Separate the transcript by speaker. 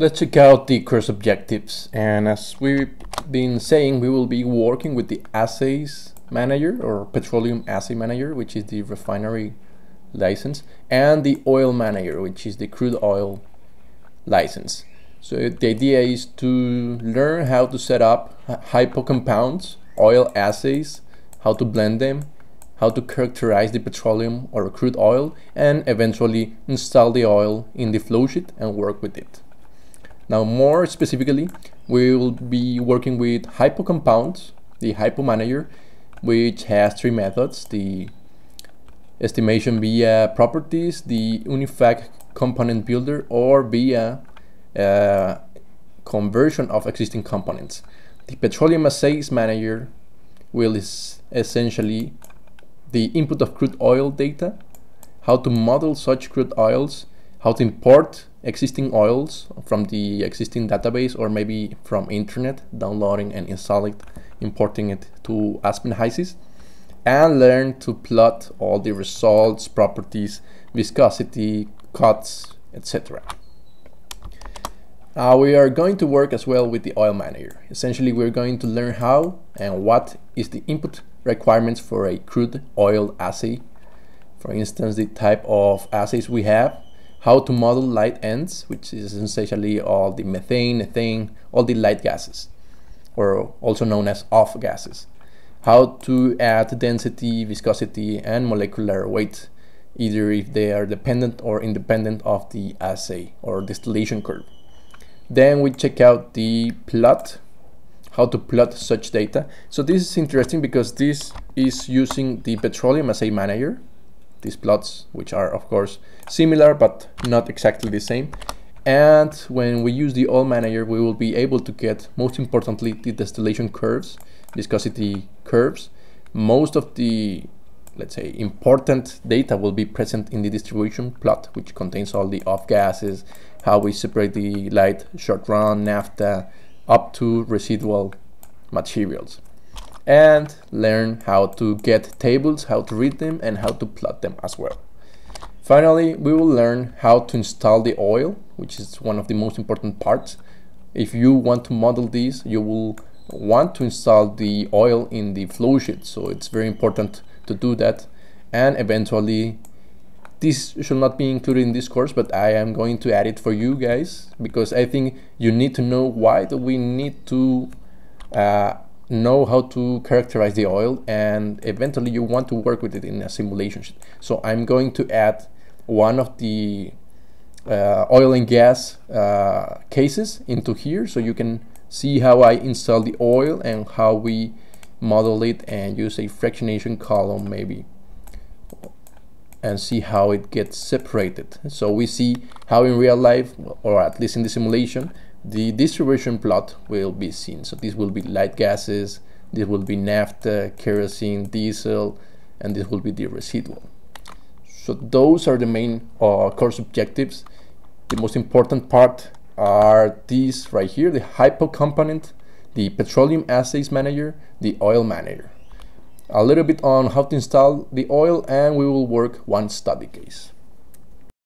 Speaker 1: Let's check out the course objectives. And as we've been saying, we will be working with the assays manager or petroleum assay manager, which is the refinery license, and the oil manager, which is the crude oil license. So the idea is to learn how to set up hypocompounds, oil assays, how to blend them, how to characterize the petroleum or crude oil, and eventually install the oil in the flowsheet and work with it. Now more specifically, we will be working with hypo compounds, the hypo manager, which has three methods, the estimation via properties, the UNIFAC component builder, or via uh, conversion of existing components. The petroleum assays manager will is essentially the input of crude oil data, how to model such crude oils, how to import existing oils from the existing database or maybe from internet, downloading and installing it, importing it to Aspen HYSYS, and learn to plot all the results, properties, viscosity, cuts, etc. Uh, we are going to work as well with the oil manager. Essentially, we're going to learn how and what is the input requirements for a crude oil assay. For instance, the type of assays we have, how to model light ends, which is essentially all the methane, ethane, all the light gases, or also known as off gases. How to add density, viscosity, and molecular weight, either if they are dependent or independent of the assay or distillation curve. Then we check out the plot how to plot such data. So this is interesting because this is using the petroleum assay manager, these plots, which are of course similar but not exactly the same. And when we use the oil manager, we will be able to get, most importantly, the distillation curves, viscosity curves. Most of the, let's say, important data will be present in the distribution plot, which contains all the off gases, how we separate the light short run, naphtha, up to residual materials and learn how to get tables, how to read them and how to plot them as well. Finally, we will learn how to install the oil, which is one of the most important parts. If you want to model these, you will want to install the oil in the flow sheet, so it's very important to do that. And eventually this should not be included in this course but I am going to add it for you guys because I think you need to know why do we need to uh, know how to characterize the oil and eventually you want to work with it in a simulation so I'm going to add one of the uh, oil and gas uh, cases into here so you can see how I install the oil and how we model it and use a fractionation column maybe and see how it gets separated. So we see how in real life, or at least in the simulation, the distribution plot will be seen. So this will be light gases, this will be naphtha, kerosene, diesel, and this will be the residual. So those are the main uh, course objectives. The most important part are these right here, the hypo component, the petroleum assays manager, the oil manager a little bit on how to install the oil and we will work one study case.